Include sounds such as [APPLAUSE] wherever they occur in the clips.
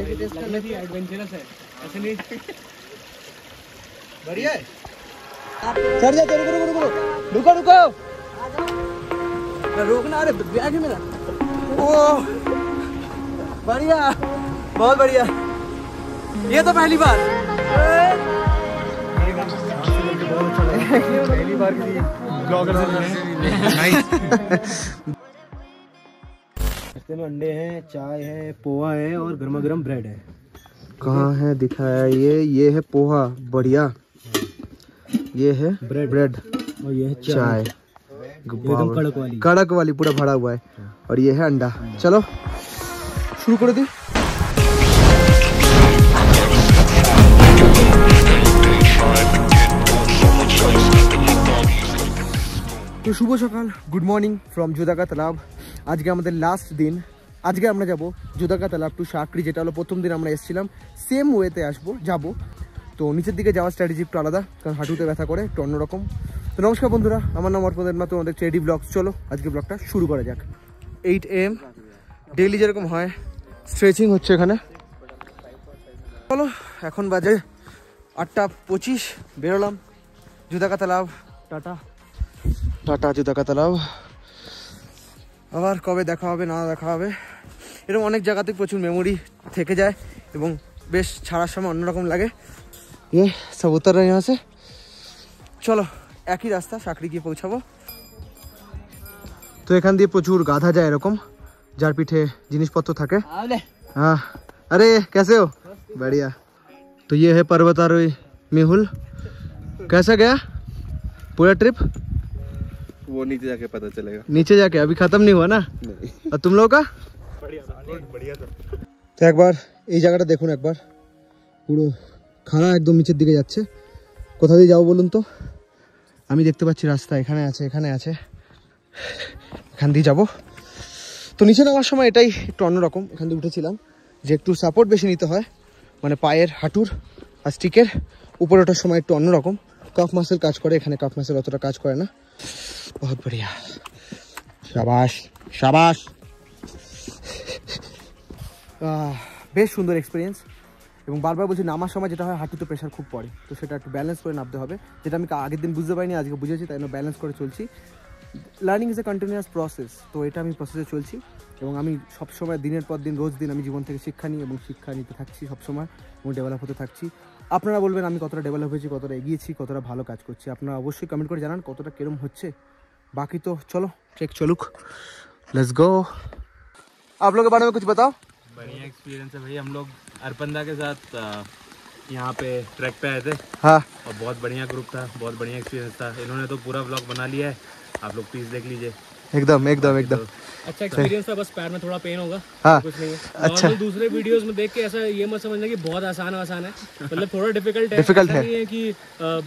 Adventurous चढ़ जाते रुको रुको रुको रुको रुको रोकना अरे बैग है मेरा ओ बढ़िया बहुत बढ़िया ये तो पहली बार पहली बार ब्लॉगर से नाश्ते में अंडे हैं चाय है पोहा है और गर्मा गर्म ब्रेड है। कहाँ है दिखाया ये? ये है पोहा बढ़िया। ये है ब्रेड ब्रेड और ये है चाय। कड़क वाली। कड़क वाली पूरा भरा हुआ है। और ये है अंडा। चलो शुरू कर दी तो शुभ सकाल। गुड मॉर्निंग फ्रॉम जुदा का तालाब। আজকে আমাদের লাস্ট দিন। আজকে আমরা যাব জুদাকা তালাব টু সাকরি, যেটা হলো প্রথম দিন আমরা এসেছিলাম। সেম ওয়েতে আসব, যাব। তো নিচের দিকে যাওয়ার স্ট্র্যাটেজি একটু আলাদা, কারণ হাঁটুতে ব্যথা করে, একটু অন্যরকম। তো নমস্কার বন্ধুরা, আমার নাম অর্পদের মা তোমাদের ট্রেডি ব্লগ চলো, আজকে ব্লগটা শুরু করা যাক। এইট এম ডেইলি যেরকম হয় স্ট্রেচিং হচ্ছে এখানে। চলো, এখন বাজে আটটা পঁচিশ, বেরোলাম। জুদাকা তালাব টাটা। টাটা, জুদাকা তালাব আবার কবে দেখা হবে না দেখা হবে এরকম অনেক জায়গাতে প্রচুর মেমোরি থেকে যায় এবং বেশ ছাড়ার সময় অন্যরকম লাগে ইয়ে সব উত্তর রয়ে আছে চলো একই রাস্তা চাকরি গিয়ে পৌঁছাবো তো এখান দিয়ে প্রচুর গাধা যায় এরকম যার পিঠে জিনিসপত্র থাকে हाँ अरे कैसे हो बढ़िया तो ये है पर्वतारोही मेहुल कैसा गया पूरा ट्रिप वो नीचे जाके पता चलेगा नीचे जाके अभी खत्म नहीं हुआ ना और तुम लोग का बढ़िया তো একবার এই জায়গাটা দেখুন একবার পুরো খাড়া একদম নিচের দিকে যাচ্ছে কোথা দিয়ে যাবো বলুন তো আমি দেখতে পাচ্ছি রাস্তা এখানে আছে এখানে আছে এখান দিয়ে যাব তো নিচে নামার সময় এটাই একটু অন্যরকম এখান দিয়ে উঠেছিলাম যে একটু সাপোর্ট বেশি নিতে হয় মানে পায়ের হাঁটুর আর স্টিকের উপরে ওঠার সময় একটু অন্যরকম কাফ মাসেল কাজ করে এখানে কাফ মাসেল অতটা কাজ করে না বড়িয়া শাবাশ শাবাশ আহ, বেশ সুন্দর এক্সপিরিয়েন্স এবং বারবার বলছি নামার সময় যেটা হয় হাঁটুতে প্রেশার খুব পড়ে। তো সেটা একটু ব্যালেন্স করে নামতে হবে। যেটা আমি আগের দিন বুঝতে পারিনি আজকে বুঝেছি তাই জন্য ব্যালেন্স করে চলছি। Learning is a continuous process তো এটা আমি প্রসেসে চলছি। এবং আমি সবসময় দিনের পর দিন রোজ দিন আমি জীবন থেকে শিক্ষা নিই এবং শিক্ষা নিতে থাকছি সবসময় এবং ডেভেলপ হতে থাকছি। আপনারা বলবেন আমি কতটা ডেভেলপ হয়েছি কতটা এগিয়েছি কতটা ভালো কাজ করছি আপনারা অবশ্যই কমেন্ট করে জানান কতটা কিরম হচ্ছে বাকি তো চলো ট্রেক চলুক लेट्स गो आप लोग के बारे में कुछ बताओ बढ़िया एक्सपीरियंस है भाई हम लोग अरपंदा के साथ अ, यहाँ पे ट्रैक पे आए थे हाँ और बहुत बढ़िया ग्रुप था बहुत बढ़िया एक्सपीरियंस था इन्होंने तो पूरा ब्लॉग बना लिया है आप लोग प्लीज देख लीजिए एकदम एकदम एकदम अच्छा एक्सपीरियंस था बस पैर में थोड़ा पेन होगा हाँ कुछ नहीं है अच्छा। Normal दूसरे वीडियोस में देख के ऐसा ये मत समझना कि बहुत आसान आसान है मतलब थोड़ा डिफिकल्ट है Difficult ऐसा है। नहीं है कि अ,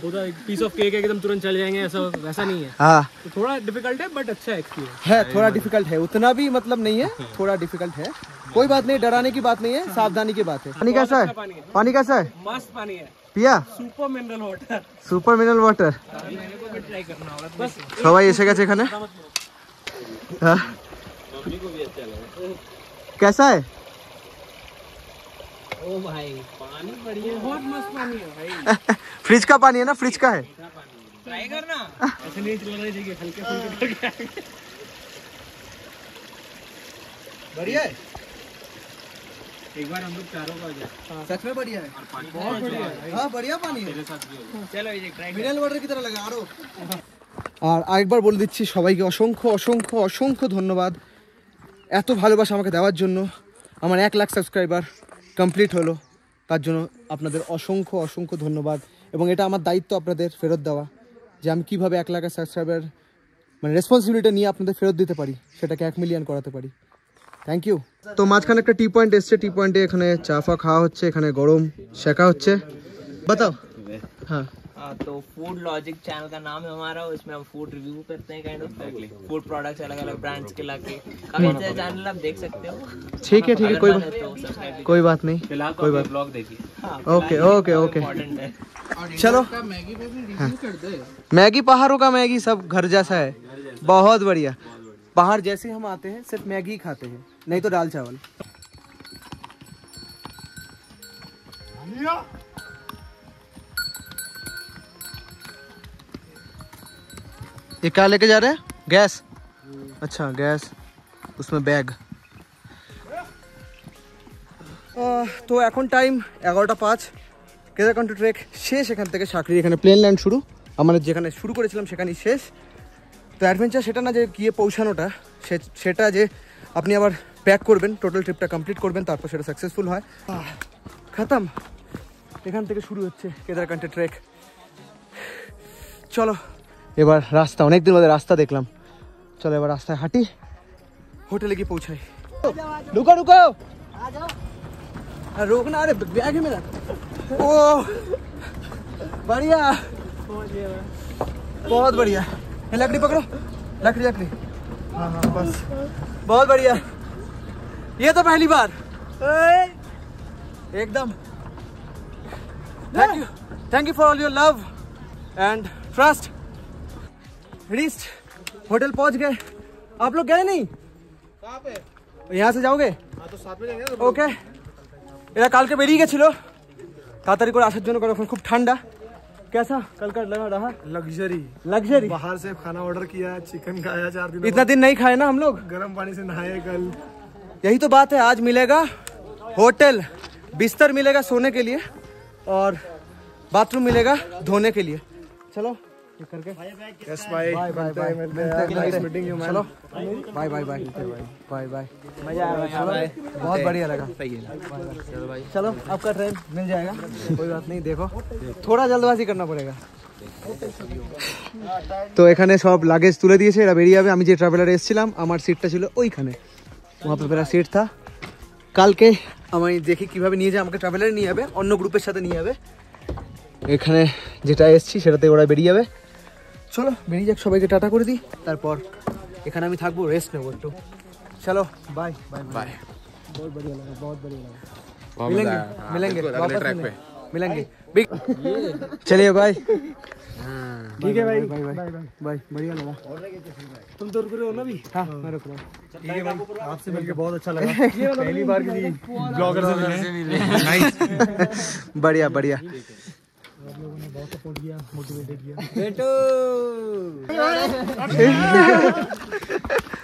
पूरा पीस ऑफ केक एकदम तुरंत चल जाएंगे ऐसा वैसा नहीं है हाँ तो थोड़ा डिफिकल्ट है बट अच्छा एक्सपीरियंस है थोड़ा डिफिकल्ट है उतना भी मतलब नहीं है थोड़ा डिफिकल्ट है कोई बात नहीं डराने की बात नहीं है सावधानी की बात है पानी कैसा है पानी कैसा है मस्त पानी है पिया super mineral water super mineral water try करना होगा बस সবাই এসে গেছে এখানে को भी अच्छा लगा कैसा है? ओ भाई पानी बढ़िया बहुत मस्त पानी है भाई। [LAUGHS] फ्रिज का पानी है ना? फ्रिज का है? ट्राई करना। [LAUGHS] ऐसे नहीं चला रही देखिए हल्के फुल्के हाँ। बढ़िया है। एक बार हम लोग चारों का जाए। हाँ। सच में बढ़िया है। बहुत तो बढ़िया है। हाँ बढ़िया पानी है। चलो ये ट्राई मिनरल वाटर की तरह लगा आरो। हाँ। আর আরেকবার বলে দিচ্ছি সবাইকে অসংখ্য অসংখ্য অসংখ্য ধন্যবাদ এত ভালোবাসা আমাকে দেওয়ার জন্য। আমার এক লাখ সাবস্ক্রাইবার কমপ্লিট হলো। তার জন্য আপনাদের অসংখ্য অসংখ্য ধন্যবাদ। এবং এটা আমার দায়িত্ব আপনাদের ফেরত দেওয়া যে আমি কীভাবে এক লাখের সাবস্ক্রাইবার মানে রেসপন্সিবিলিটি নিয়ে আপনাদের ফেরত দিতে পারি সেটাকে এক মিলিয়ন করাতে পারি। থ্যাংক ইউ তো মাঝখানে একটা টি পয়েন্ট এসছে। টি পয়েন্টে এখানে চা ফা খাওয়া হচ্ছে এখানে গরম শেখা হচ্ছে। বাতাও। হ্যাঁ। हाँ तो फ़ूड लॉजिक चैनल का नाम है हमारा उसमें हम फ़ूड रिव्यू करते हैं काइंड ऑफ़ फ़ूड प्रोडक्ट्स अलग अलग ब्रांड्स के लाके। काफ़ी अच्छा चैनल आप देख सकते हो। ठीक है ठीक है कोई बात तो कोई बात नहीं फ़िलहाल कोई तो बात ब्लॉग देखिए। हाँ, ओके ओके ओके। चलो। हाँ। मैगी पहाड़ों का मैगी सब घर जैसा है। बहुत बढ़िया। पहाड़ जैसे हम आते हैं सिर्फ़ मैगी खाते हैं नहीं तो दाल चावल। ये क्या लेके जा रहे हैं गैस अच्छा गैस उसमें ব্যাগ তো এখন টাইম এগারোটা পাঁচ কেদারকান্ট ট্রেক শেষ এখান থেকে সাকরি এখানে প্লেন ল্যান্ড শুরু আমাদের যেখানে শুরু করেছিলাম সেখানেই শেষ তো অ্যাডভেঞ্চার সেটা না যে গিয়ে পৌঁছানোটা সে- সেটা যে আপনি আবার প্যাক করবেন টোটাল ট্রিপটা কমপ্লিট করবেন তারপর সেটা সাকসেসফুল হয় আহ, খতম এখান থেকে শুরু হচ্ছে কেদারকান্টের ট্রেক চলো এবার রাস্তা অনেক দিন বাদে রাস্তা দেখলাম চলো এবার রাস্তায় হাঁটি হোটেলে গিয়ে পৌঁছাই রুকো রুকো আর रोक ना अरे बैग है मेरा ओ बढ़िया बहुत बढ़िया ये लकड़ी पकड़ो लकड़ी लकड़ी हाँ हाँ बस बहुत बढ़िया ये तो पहली बार एकदम thank you thank you for all your love and trust रीस्ट hotel पहुंच गए आप लोग गए नहीं यहाँ से जाओगे ওকে এরা কালকে বেরিয়ে গেছিল তাড়াতাড়ি করে আসার জন্য কারণ ওখানে খুব ঠান্ডা कैसा कल का लगा रहा लग्जरी लग्जरी बाहर से खाना ऑर्डर किया चिकन खाया चार दिन इतना दिन नहीं खाए ना हम लोग गर्म पानी से नहाए कल यही तो बात है आज मिलेगा होटल बिस्तर मिलेगा सोने के लिए और बाथरूम मिलेगा धोने के लिए चलो ये करके यस भाई बाय बाय मिलते बाय हैं, मिलते हैं नाइस मीटिंग यू चलो bye bye bye bye bye मजा आया बहुत बढ़िया लगा चलो आपका ट्रेन मिल जाएगा कोई बात नहीं देखो थोड़ा जल्दबाजी करना पड़ेगा তো এখানে সব লাগেজ তুলে দিয়েছে এরা বেরিয়ে যাবে আমি যে ট্রাভেলারে এসেছিলাম আমার সিটটা ছিল ওইখানে वहाँ पे मेरा सीट था কালকে আমি দেখি কিভাবে নিয়ে যায় আমাকে ট্রাভেলারে নিয়ে যাবে অন্য গ্রুপের সাথে নিয়ে যাবে এখানে যেটা এসছি সেটাতে ওরা বেরিয়ে যাবে চলো বেরিয়ে যাক সবাইকে টাটা করে দিই তারপর এখানে আমি থাকবো রেস্ট নেবো একটু চলো बाय बाय बाय बहुत बढ़िया लगा बहुत बढ़िया लगा मिलेंगे मिलेंगे वापस मिलेंगे मिलेंगे बिग चलिए बाय ठीक है भाई बाय बाय बाय बढ़िया लगा तुम तो रुक रहे हो ना भी हाँ मैं रुक रहा हूँ ठीक है भाई आपसे मिलके बहुत अच्छा लगा [LAUGHS] पहली बार किसी [LAUGHS] ब्लॉगर से मिले [LAUGHS] बढ़िया बढ़िया दो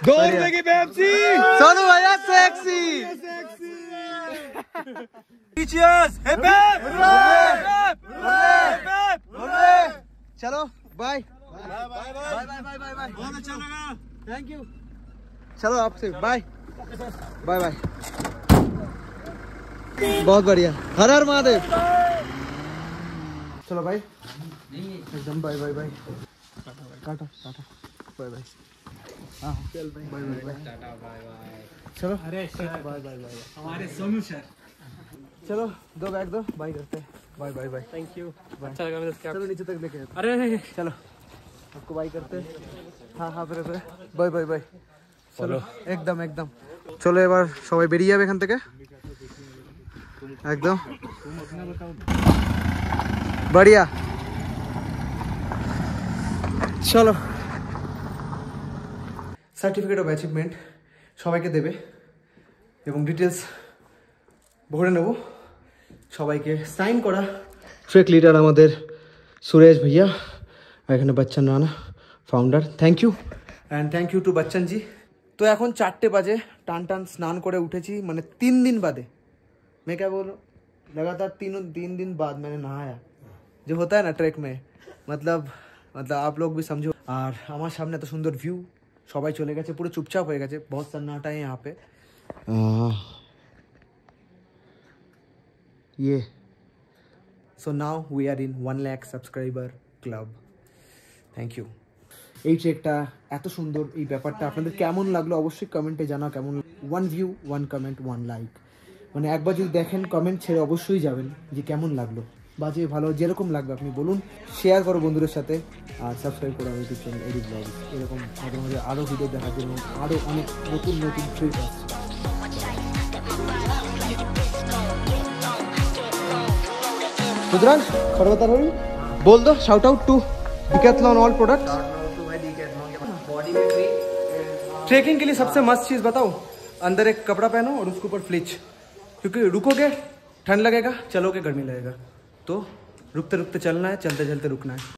रुपए की पेप्सी सोनू भैया सेक्सी चीयर्स हिप चलो bye bye bye bye bye bye बहुत अच्छा लगा। थैंक यू चलो आपसे बाय बाय बाय बहुत बढ़िया। हर हर महादेव। चलो भाई एकदम bye bye bye Tata Tata bye bye हाँ चल भाई बाय बाय बाय चलो अरे बाय बाय बाय हमारे सोनू सर चलो दो बैग दो बाय करते हैं bye bye bye thank you अच्छा लगा मेरे चलो नीचे तक लेके आते हैं। अरे चलो आपको बाय करते हैं। হ্যাঁ হ্যাঁ বেরো বেরো বাই বাই বাই চলো একদম একদম চলো এবার সবাই বেরিয়ে যাবে এখান থেকে একদম বড়িয়া চলো সার্টিফিকেট অফ অ্যাচিভমেন্ট সবাইকে দেবে এবং ডিটেলস ভরে নেব সবাইকে সাইন করা ট্রেক লিডার আমাদের সুরেশ ভাইয়া আর এখানে Bachchan Rana founder thank you and thank you to Bachchan ji তো এখন চারটে বাজে টান টান স্নান করে উঠেছি মানে তিন দিন বাদে मैं क्या बोल रहा हूँ लगातार तीनों तीन दिन बाद मैंने नहाया जो होता है ना ट्रैक में मतलब मतलब आप लोग भी समझो আর আমার সামনে এত সুন্দর ভিউ সবাই চলে গেছে পুরো চুপচাপ হয়ে গেছে বহুত সন্নাটা है यहाँ पे ये so now we are in one lakh subscriber club thank you এই ট্রেকটা এত সুন্দর এই ব্যাপারটা আপনাদের কেমন লাগলো অবশ্যই কমেন্টে জানাও কেমন one view one comment one like মানে একবার যদি দেখেন কমেন্ট ছেড়ে অবশ্যই যাবেন যে কেমন লাগলো বাজে ভালো যেরকম লাগবে আপনি বলুন শেয়ার করো বন্ধুদের সাথে আর সাবস্ক্রাইব করো আমার ইউটিউব চ্যানেল এডিট ব্লগ এরকম মাঝে মাঝে আরও ভিডিও দেখার জন্য আরও অনেক নতুন নতুন ট্রিক আসছে रुद्रांश पर्वतार होरी बोल दो shout out to Decathlon all products trekking के लिए सबसे मस्त चीज बताओ अंदर एक कपड़ा पहनो और उसके ऊपर फ्लिच क्योंकि रुकोगे ठंड लगेगा चलोगे गर्मी लगेगा तो रुकते रुकते चलना है चलते चलते रुकना है।